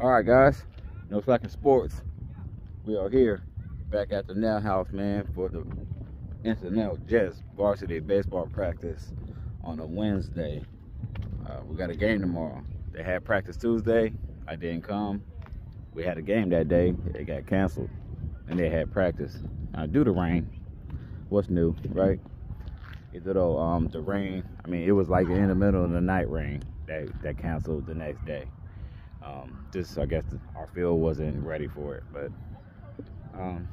All right, guys. NoSlack'n sports. We are here back at the Nell House, man, for the Encinal Jets varsity baseball practice on a Wednesday. Uh, we got a game tomorrow. They had practice Tuesday. I didn't come. We had a game that day. It got canceled, and they had practice. Now, due to rain, what's new, right? Either though um, the rain, I mean, it was like in the middle of the night rain that that canceled the next day. Um, just I guess our field wasn't ready for it, but um,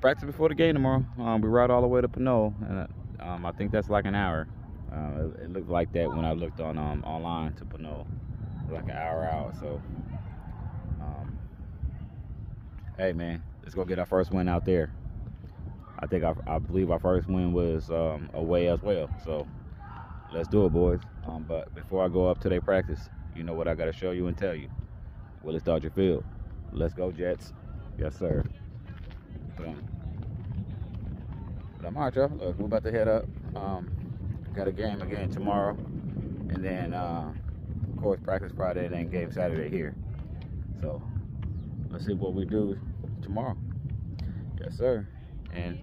practice before the game tomorrow. Um, we ride all the way to Pinole, and um, I think that's like an hour. Uh, it, it, looked like that when I looked on um, online to Pinole, like an hour out. So, um, hey man, let's go get our first win out there. I think I, I believe our first win was um, away as well. So let's do it, boys. Um, but before I go up to their practice, you know what I got to show you and tell you. Willis Dodger Field. Let's go, Jets. Yes, sir. But, but I'm all right, y'all. Look, we're about to head up. Um, got a game again tomorrow. And then, uh, of course, practice Friday and then game Saturday here. So let's see what we do tomorrow. Yes, sir. And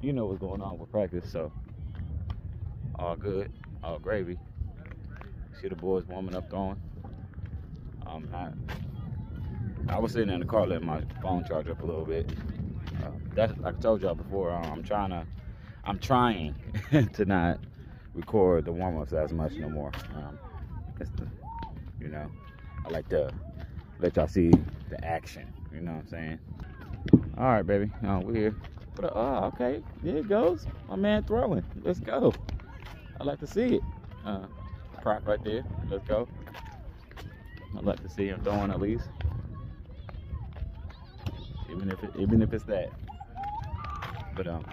you know what's going on with practice, so all good, all gravy. See the boys warming up throwing. Um, I, I was sitting in the car letting my phone charge up a little bit. Uh, that's like I told y'all before. Uh, I'm trying to, I'm trying to not record the warm ups as much no more. Um, the, you know, I like to let y'all see the action. You know what I'm saying? All right, baby. Uh, we're here. Oh, okay. There it goes. My man throwing. Let's go. I like to see it. Uh, right there. Let's go. I'd like to see him throwing at least. Even if it, even if it's that. But um,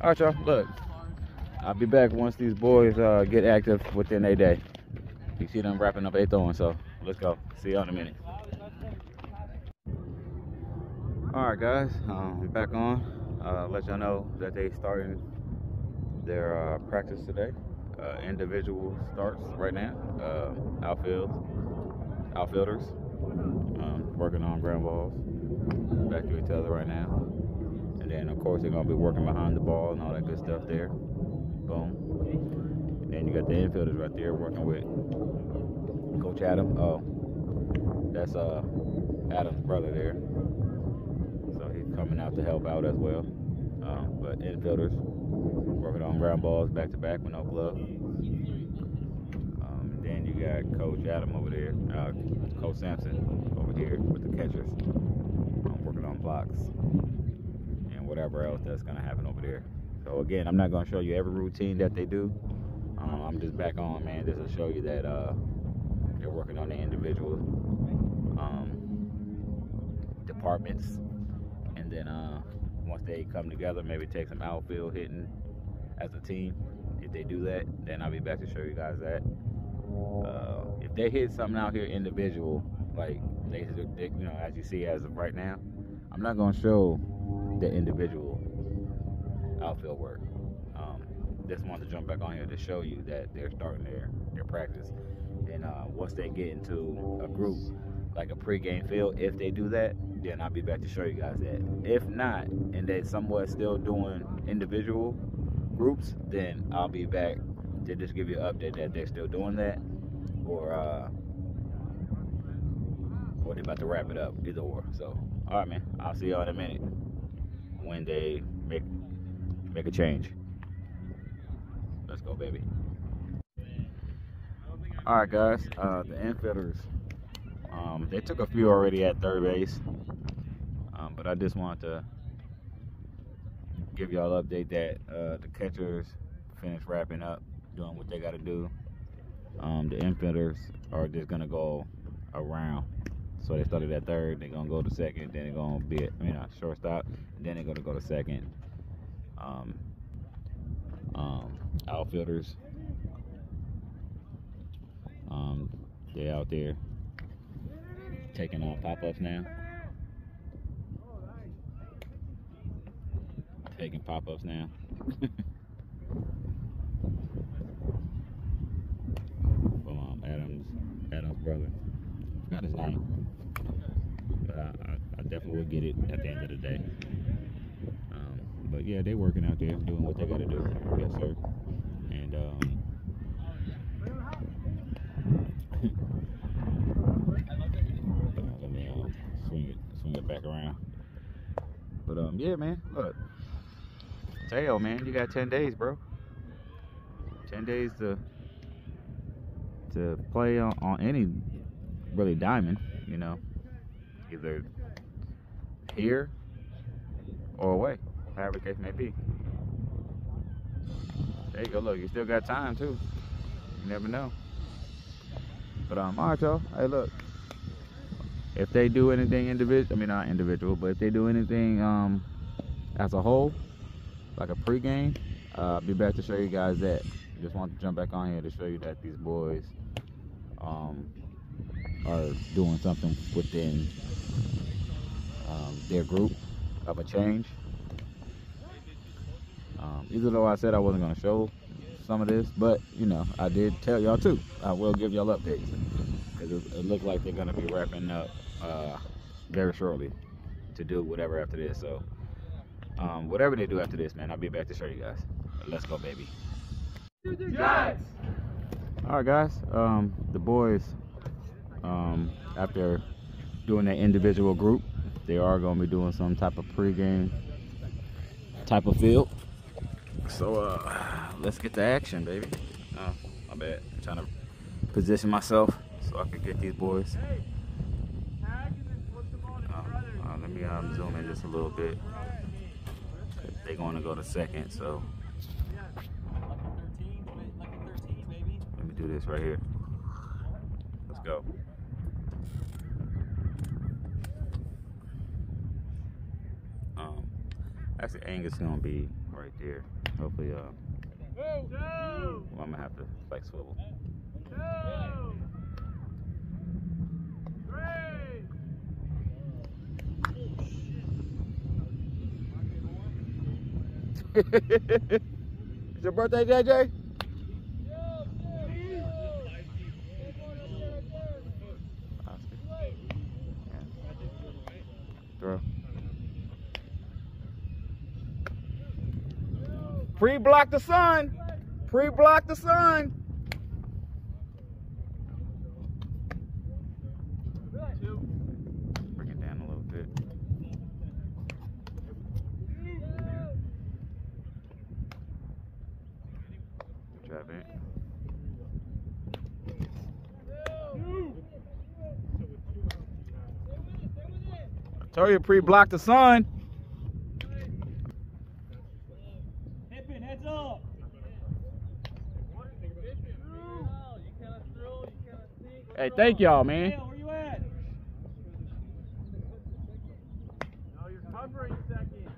all right, y'all. Look, I'll be back once these boys uh, get active within a day. You see them wrapping up a throwing, so let's go. See y'all in a minute. All right, guys. Um, I'm back on. Uh, let y'all know that they starting their uh, practice today uh, individual starts right now. Uh, outfield, outfielders um, working on ground balls back to each other right now. And then of course they're gonna be working behind the ball and all that good stuff there. Boom. And then you got the infielders right there working with Coach Adam. Oh, that's uh Adam's brother there. So he's coming out to help out as well. Um, but infielders working on ground balls back to back with no glove. Um, then you got Coach Adam over there, uh, Coach Sampson over here with the catchers, um, working on blocks and whatever else that's gonna happen over there. So again, I'm not gonna show you every routine that they do. Um, I'm just back on, man, just to show you that uh, they're working on the individual um, departments, and then uh, once they come together, maybe take some outfield hitting as a team. If they do that, then I'll be back to show you guys that. Uh, if they hit something out here individual, like they, they, you know, as you see as of right now, I'm not gonna show the individual outfield work. Um, just wanted to jump back on here to show you that they're starting their their practice, and uh, once they get into a group, like a pregame field, if they do that, then I'll be back to show you guys that. If not, and they're somewhat still doing individual groups, then I'll be back to just give you an update that they're still doing that, or uh, or they're about to wrap it up, either or. So, all right, man. I'll see y'all in a minute when they make make a change. Let's go, baby. All right, guys. Uh, the infielders. Um, they took a few already at third base, um, but I just wanted to give y'all update that uh, the catchers finished wrapping up, doing what they got to do. Um, the infielders are just gonna go around. So they started at third, they're gonna go to second, then they're gonna be at, you know, shortstop, then they're gonna go to second. Um, um, outfielders, um, they out there taking on pop-ups now. Taking pop-ups now. From um, Adam's Adam's brother. Forgot his name. But I I definitely will get it at the end of the day. Um, but yeah, they're working out there doing what they got to do. Yes, sir. And um, let me uh, swing it, swing it back around. But um, yeah, man. Look, Teo, man, you got ten days, bro. Ten days to to play on, on any really diamond, you know, either here or away, however the case may be. There you go. Look, you still got time too. You never know. But um, all right, y'all. Hey, look. If they do anything individual, I mean not individual, but if they do anything um as a whole, like a pregame, uh, I'll be back to show you guys that. Just want to jump back on here to show you that these boys um, are doing something within um, their group of a change. Um, even though I said I wasn't going to show some of this, but you know, I did tell y'all too. I will give y'all updates because it, it looked like they're going to be wrapping up uh, very shortly to do whatever after this. So, um, whatever they do after this, man, I'll be back to show you guys. Let's go, baby. All right, guys. Um, the boys, um, after doing their individual group, they are going to be doing some type of pregame type of field. So uh, let's get to action, baby. Oh, my bad. I'm trying to position myself so I can get these boys. Uh, uh, let me um, zoom in just a little bit. They're going to go to second, so let me do this right here. Let's go. Um, actually, Angus is gonna be right there. Hopefully, uh, well, I'm gonna have to like swivel. it's your birthday, JJ? Throw. Pre-block the sun. Pre-block the sun. Bring it down a little bit. Good job, Ant. I told you pre-block the sun. Pippin, heads up! Hey, thank y'all, man. Where you at? No, you're covering second.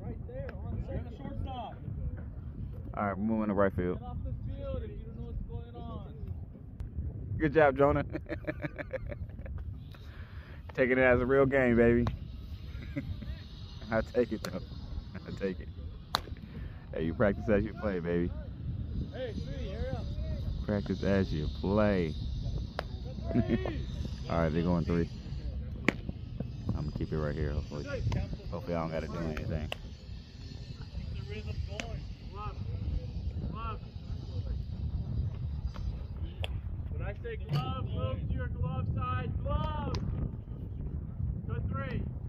Right there, on You're the shortstop. All right, moving to right field. Get off the field if you don't know what's going on. Good job, Jonah. Taking it as a real game, baby. I take it though. I take it. Hey, you practice as you play, baby. Hey, three, hurry up. Practice as you play. All right, they're going three. I'm gonna keep it right here. Hopefully, hopefully I don't gotta do anything. The rhythm going. Glove. Glove. When I say glove, move to your glove side. Glove. Good three.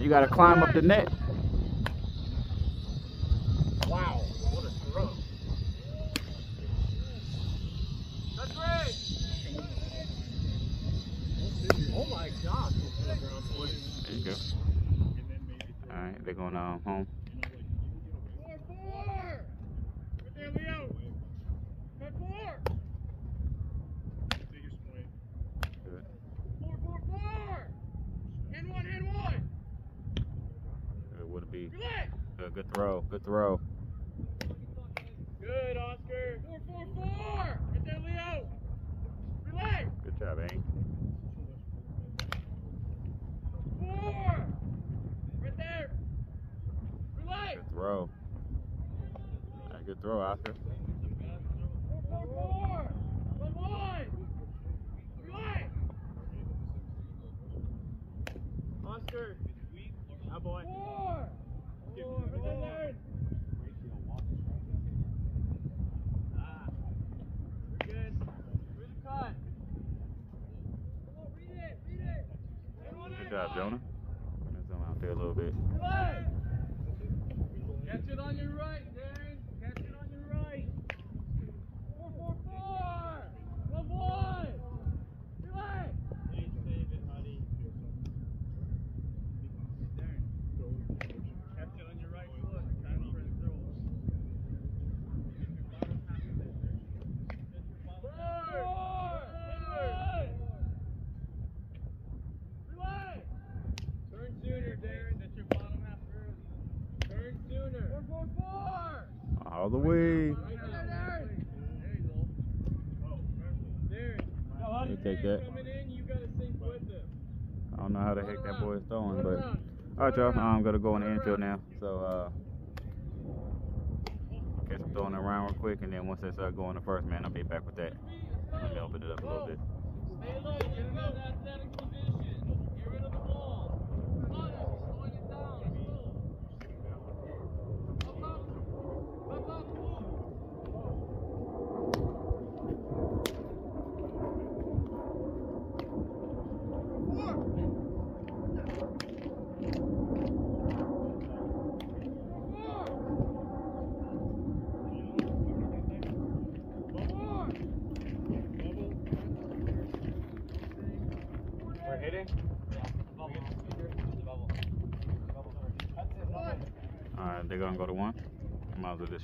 You gotta climb up the net. throw. All right, good throw, Oscar. the way. They take that. I don't know how the heck that boy is throwing, but all right, y'all. I'm gonna go in the infield now. So uh, I guess throwing it around real quick, and then once I start going to first man, I'll be back with that. Let me open it up a little bit.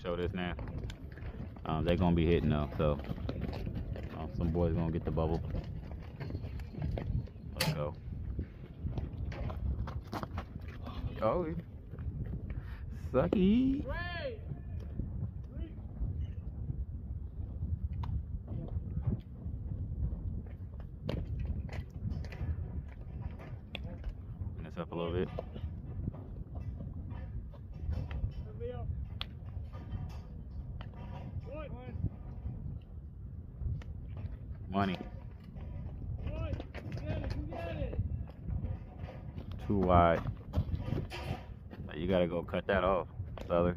Show this now. Um, they're gonna be hitting though, so um, some boys gonna get the bubble. Let's go. Oh, sucky. gotta go cut that off, fellas.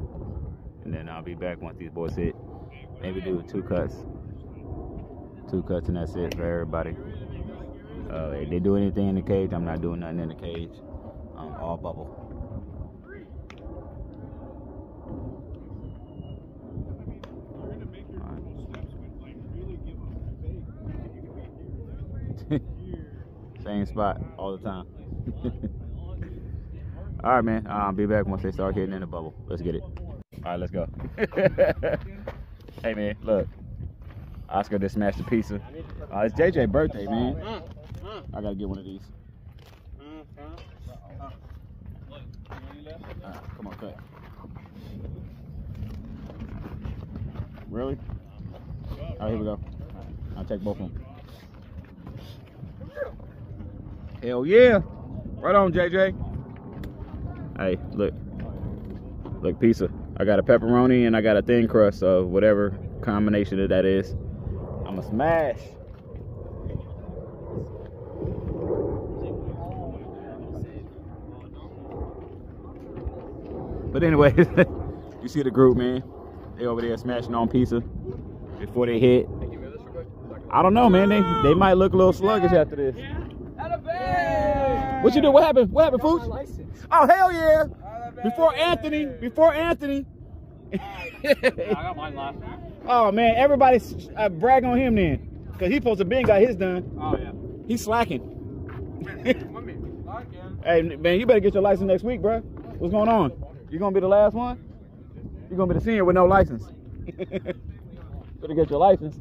I'll be back once these boys hit. Maybe do two cuts. Two cuts and that's it for everybody. Uh, if they do anything in the cage, I'm not doing nothing in the cage. Um, all bubble. Same spot all the time. all right, man. I'll be back once they start hitting in the bubble. Let's get it. All right, let's go. hey, man, look. Oscar just smashed a pizza. Uh, it's JJ's birthday, man. I gotta get one of these. Right, come on, cut. Really? All right, here we go. I'll take both of them. Hell yeah. Right on, JJ. Hey, look. Look, pizza. I got a pepperoni and I got a thin crust, so whatever combination of that is, I'm a smash. But anyway, you see the group, man. They over there smashing on pizza before they hit. I don't know, man. They they might look a little sluggish after this. What you do? What happened? What happened, Fooch? Oh hell yeah! Before Anthony, before Anthony. I got mine last week. oh man, everybody uh, brag on him then, cause he supposed to been got his done. Oh yeah. He's slacking. hey man, you better get your license next week, bro. What's going on? You gonna be the last one? You gonna be the senior with no license? better get your license.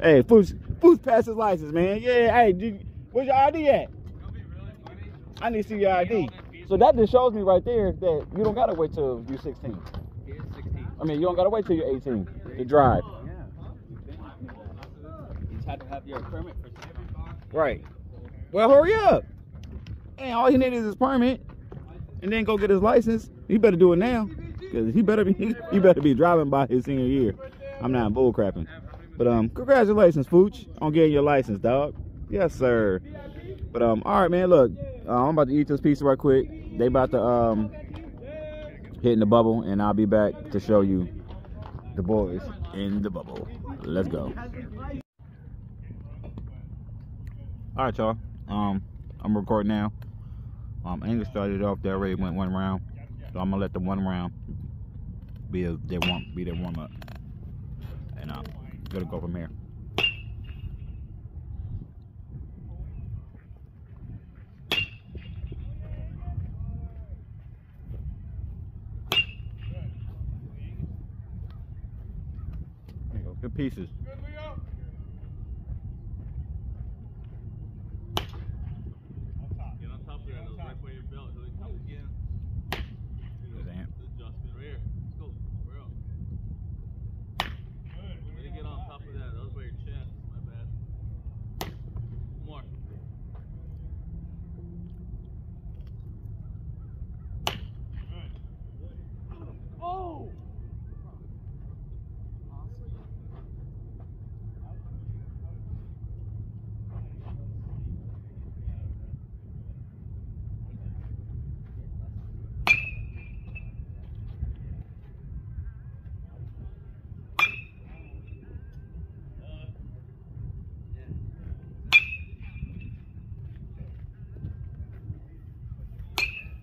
Hey, Fooch, Fooch passed his license, man. Yeah, hey, dude, where's your ID at? I need to see your ID. So that just shows me right there that you don't gotta wait till you're 16. I mean, you don't gotta wait till you're 18 to drive. You just had to have your permit for Right. Well, hurry up. And all he needs is his permit, and then go get his license. He better do it now, cause he better be he better be driving by his senior year. I'm not bull crapping. But um, congratulations, Fooch, on getting your license, dog. Yes, sir. But um, all right, man. Look, uh, I'm about to eat this pizza right quick. They about to um hit in the bubble, and I'll be back to show you the boys in the bubble. Let's go. All right, y'all. Um, I'm recording now. Um, English started off. They already went one round, so I'm gonna let the one round be a, their warm be their warm up, and um, gonna go from here. There you go. Good pieces. Get on top of that. Those right by your belt. Really come again. Good amp. Adjustment right here. Let's go. We're up. Way to get on top of that. That was by your chest. My bad. One more. Oh!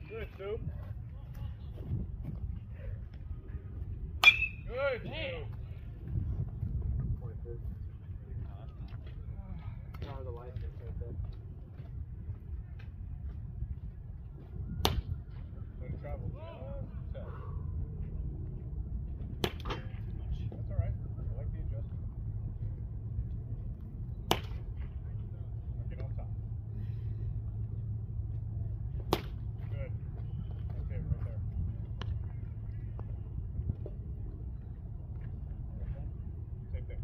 Good, Sue. Good, Sue. That's all right. I like the adjustment. Get on top. Good. Okay, right there. Same thing.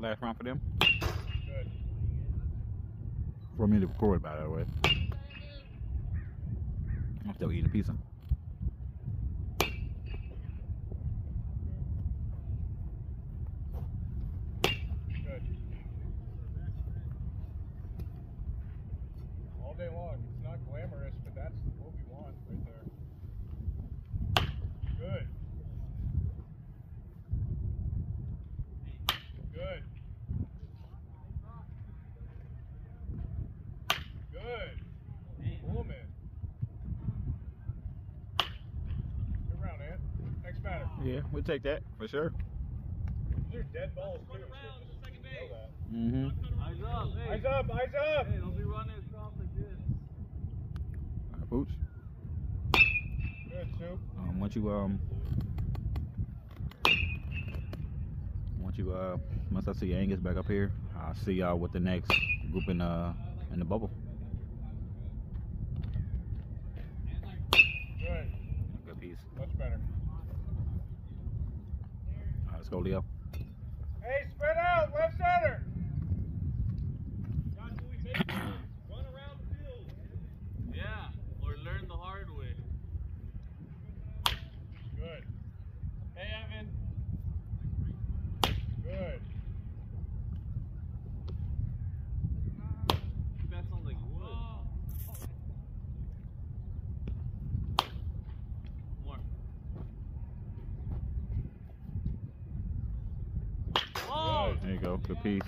Last round for them. Good. For me to record, by the way. I'm still eating a pizza. Good. All day long. It's not glamorous, but that's Yeah, we'll take that for sure. These are dead balls too. so just know that. Mm-hmm. Eyes up, hey. Eyes up, eyes up. Hey, don't be running across like this. All right, Pooch. Good, Soup. Um, once you um, once you uh, once I see Angus back up here, I'll see y'all with the next group in uh in the bubble. Good. Good piece. Much better. All right, let's go, Leo. Hey, spread out, left center. Yeah, or learn the hard way. Good. Hey, Evan. Good. That sounds like wood. More. Whoa! There you go. Good piece.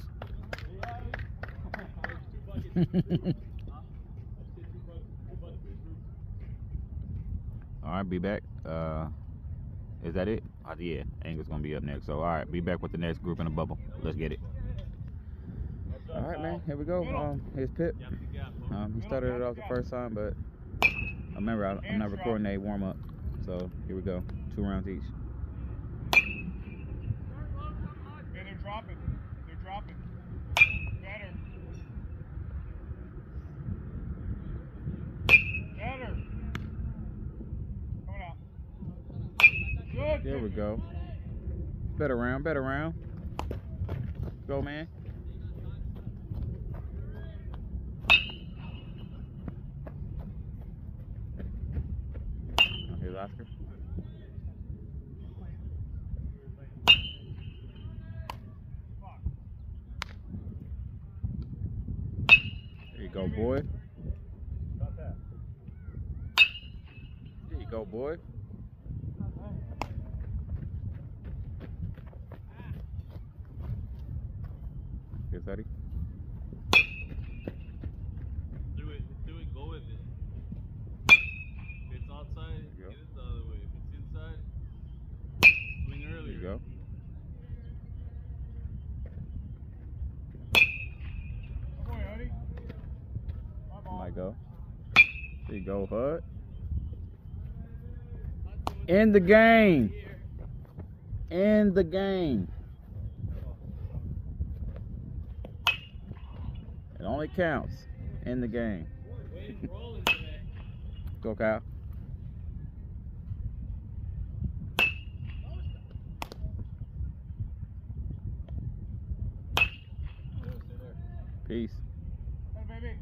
All right, be back. Uh, is that it? Oh, yeah, Angus gonna be up next. So all right, be back with the next group in the bubble. Let's get it. All right, man. Here we go. Um, here's Pip. Um, he started it off the first time, but I remember I'm not recording a warm up. So here we go. Two rounds each. Yeah, they're dropping. They're dropping. Better. Better. Coming out. Good. There go. Better round, better round. Go, man. Oh, Here's Oscar. There you go, boy. Got that. There you go, boy. Here's Eddie. Do it, do it, go with it. If it's outside, There you go. get it the other way. If it's inside, swing There earlier. You go. Go. There you go, Hud. In the game. In the game. It only counts in the game. Go, Kyle. Peace. Hey, baby.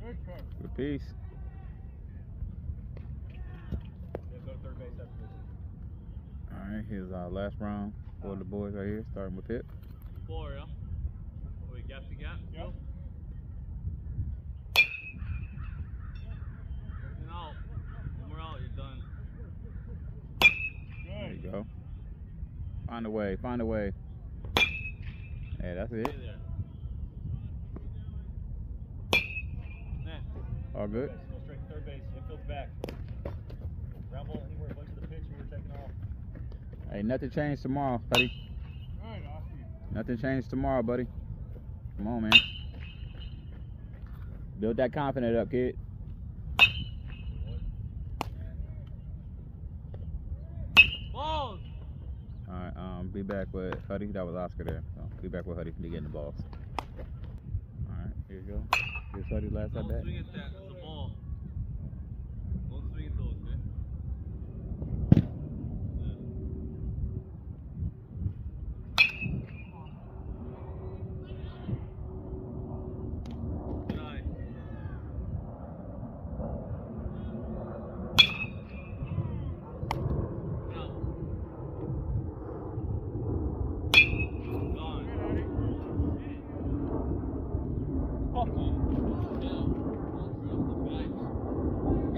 Good cook. Good piece. Yeah, go third base after this. All right, here's our last round for uh-huh. the boys right here, starting with Pip. Four, yeah? Wait, gap to gap? Yep. And out. When we're out, you're done. There Good. you go. Find a way, find a way. Hey, that's it. All good. Go straight third base. Infield's back. Ground ball anywhere close to the pitch you're taking off. Hey, nothing changed tomorrow, buddy. Ossie. Nothing changed tomorrow, buddy. Come on, man. Build that confidence up, kid. Balls! All right, um, be back with Huddy. That was Oscar there. So be back with Huddy to get in the balls. All right, here you go. Here's Huddy last at bat.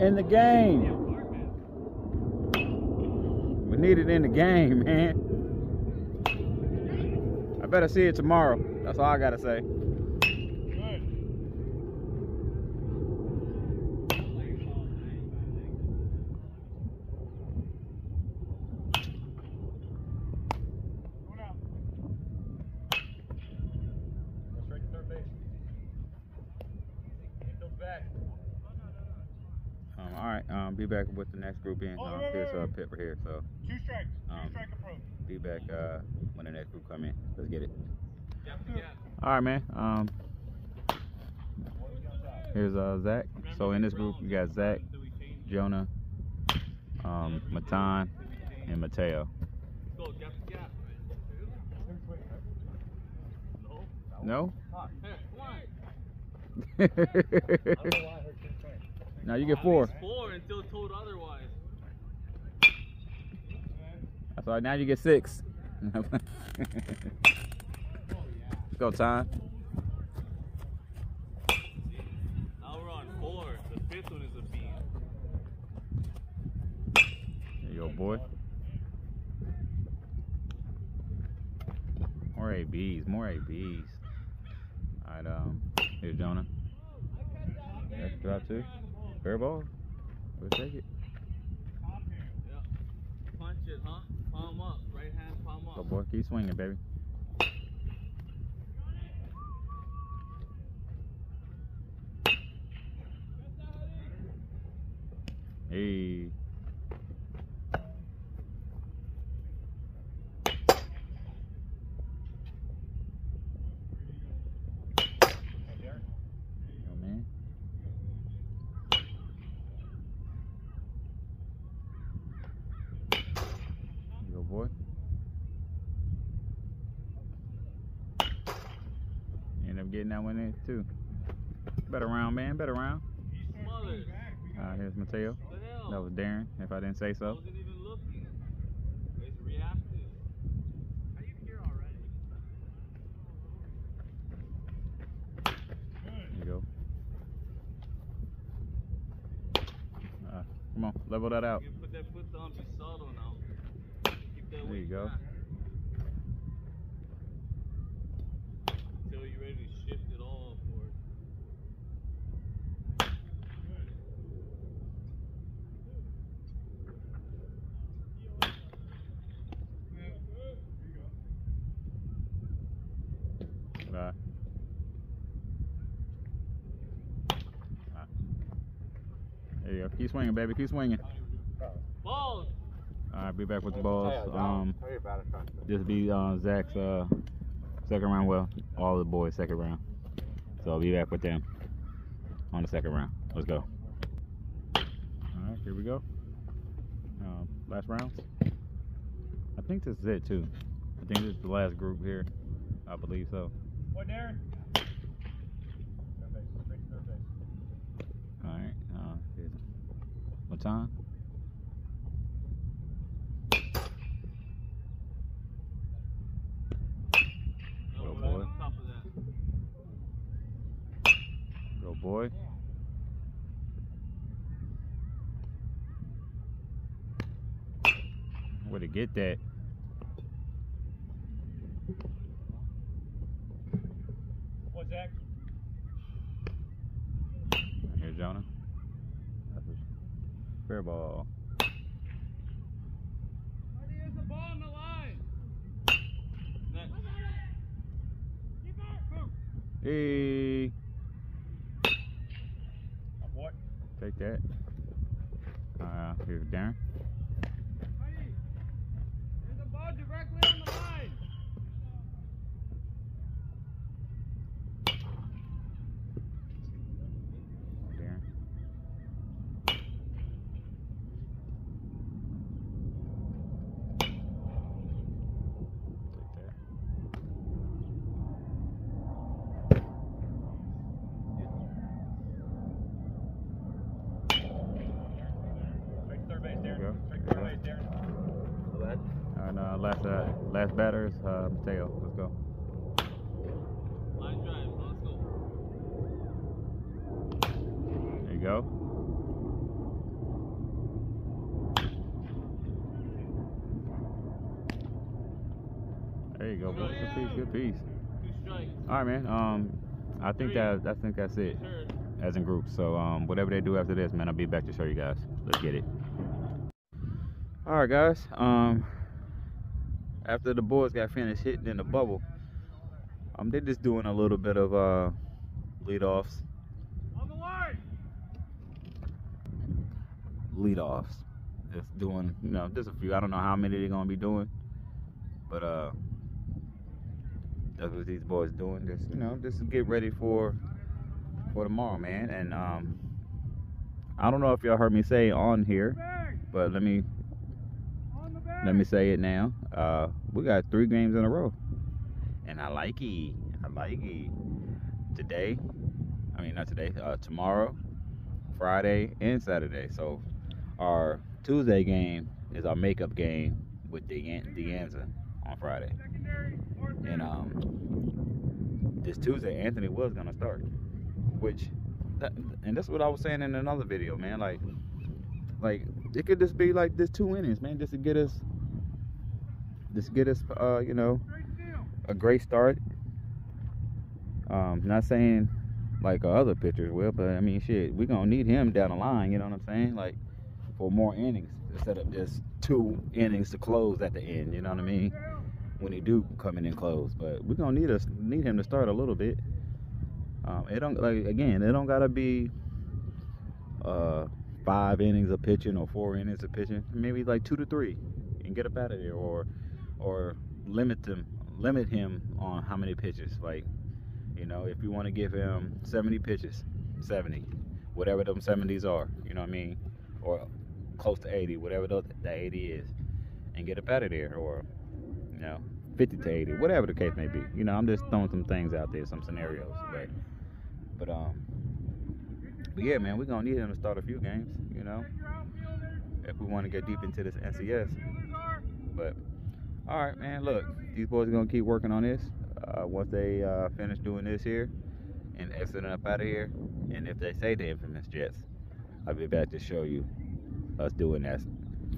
in the game. We need it in the game, man. I better see it tomorrow. That's all I got to say. Be back with the next group in. Oh, Um, wait, here's wait, uh, wait. Right here, so Two strikes. Two Um, strike approach. be back uh, when the next group come in. Let's get it. Gap to. All right, man. Um, What do we got outside? here's uh, Zach. So in this group, you got Zach, Until we change. Jonah, um, Matan, and Mateo. Go gap to gap. No. No? Hey, come on. I don't know why I heard two strikes. now you get At four. Until told otherwise. That's all right. Now you get six. Let's go, time. Now we're on four. The fifth one is a B. There you go, boy. More ABs, more ABs. All right, um, here's Jonah. That's drop two. Fair ball. We'll take it. Yeah. Punch it, huh? Palm up. Right hand, palm up. Go, boy. Keep swinging, baby. Hey, Darren. Yo, man. Yo, boy. You end up getting that one in too. Better round, man. Better round. Uh, here's Mateo. What the hell? That was Darren, if I didn't say so. wasn't even looking. It's reactive. How you here already? There you go. Come on, level that out. You put that foot down, be subtle now. Keep that There you go. back. Until you're ready to shift it all forward. Uh, uh, there you go. Keep swinging, baby. Keep swinging. Balls! All right, be back with the balls. Um, this be uh, Zach's uh, second round. Well, all the boys' second round. So I'll be back with them on the second round. Let's go. All right, here we go. Um, last round. I think this is it too. I think this is the last group here. I believe so. What, Darren? Third base. Straight third base. All right. Uh, time? Go, boy. Go boy. Where to get that? What, Zach? Here's Jonah. That's a fair ball. Here's the ball on the line. Next. Hey, Uh, What? Take that. Uh, here's Darren. There's a ball directly on the line. Darren. Take that. Straight to third base, There you Darren. go. Straight to There third you base, Darren. And uh, last uh, last batter is uh, Mateo. Let's go. Line drive. Let's go. There you go. There you go, bro. Good piece, good piece. All right, man. Um, I think that I think that's it as in groups. So um, whatever they do after this, man, I'll be back to show you guys. Let's get it. All right, guys. Um, after the boys got finished hitting in the bubble, um, they're just doing a little bit of uh lead-offs, On the line. lead-offs. Just doing, you know, just a few. I don't know how many they're gonna be doing, but uh, that's what these boys doing. Just you know, just get ready for for tomorrow, man. And um, I don't know if y'all heard me say on here, but let me On the bang. Let me say it now. Uh, we got three games in a row, and I like it. I like it. Today, I mean not today. Uh, tomorrow, Friday, and Saturday. So our Tuesday game is our makeup game with De Deanza on Friday. And um, this Tuesday, Anthony was gonna start, which, that, and that's what I was saying in another video, man. Like, like it could just be like this two innings, man, just to get us, just get us, uh, you know, a great start. Um, not saying like other pitchers will, but I mean, shit, we gonna need him down the line. You know what I'm saying? Like for more innings instead of just two innings to close at the end. You know what I mean? When he do come in and close. But we're gonna need us need him to start a little bit. Um, it don't like again, it don't gotta be uh five innings of pitching or four innings of pitching. Maybe like two to three and get up out of there or or limit them limit him on how many pitches. Like, you know, if you want to give him 70 pitches, 70, whatever them 70s are, you know what I mean? Or close to 80, whatever the, the 80 is, and get up out of there. Or, you know, 50 to 80, whatever the case may be. You know, I'm just throwing some things out there, some scenarios. But, but um, but yeah, man, we're gonna need him to start a few games. You know, if we want to get deep into this NCS. But all right, man. Look, these boys are gonna keep working on this. Uh, once they uh, finish doing this here and exiting up out of here, and if they say the infamous Jets, I'll be back to show you us doing that,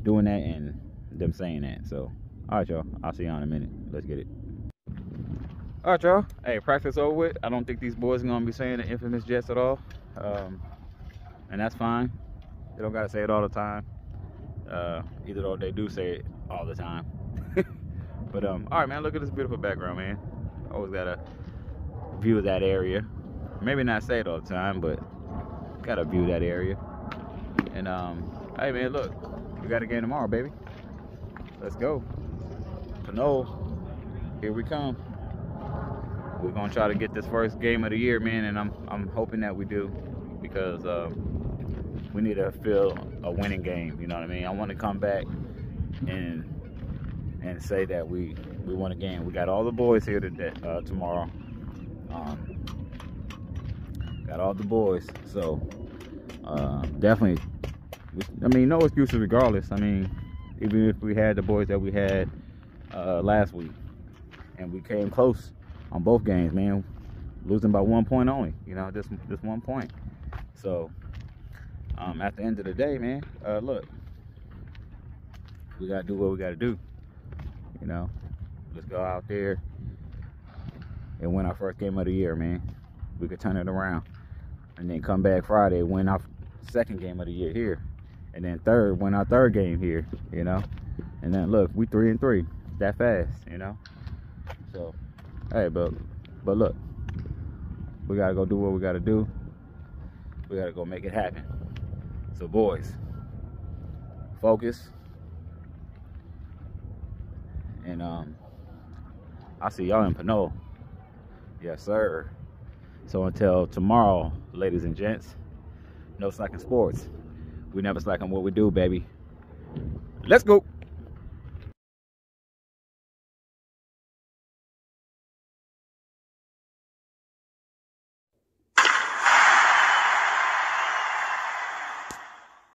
doing that, and them saying that. So, all right, y'all. I'll see y'all in a minute. Let's get it. All right, y'all. Hey, practice over with. I don't think these boys are gonna be saying the infamous Jets at all, um, and that's fine. They don't gotta say it all the time. Uh, either though they do say it all the time. But um, all right, man. Look at this beautiful background, man. Always gotta view of that area. Maybe not say it all the time, but gotta view that area. And um, hey, man, look, we got a game tomorrow, baby. Let's go. Pinole, here we come. We're gonna try to get this first game of the year, man, and I'm I'm hoping that we do because um, we need to feel a winning game. You know what I mean? I want to come back and and say that we we won a game. We got all the boys here today uh, tomorrow. Um, got all the boys, so uh, definitely. I mean, no excuses regardless. I mean, even if we had the boys that we had uh, last week, and we came close on both games, man, losing by one point only. You know, just just one point. So um, at the end of the day, man, uh, look, we gotta do what we gotta do. You know, let's go out there and win our first game of the year, man. We could turn it around, and then come back Friday, win our second game of the year here, and then third, win our third game here. You know, and then look, we three and three, that fast. You know, so hey, but but look, we gotta go do what we gotta do. We gotta go make it happen. So boys, focus. And um I'll see y'all in Pinole. Yes, sir. So until tomorrow, ladies and gents, NoSlack'n Sports. We never slack on what we do, baby. Let's go.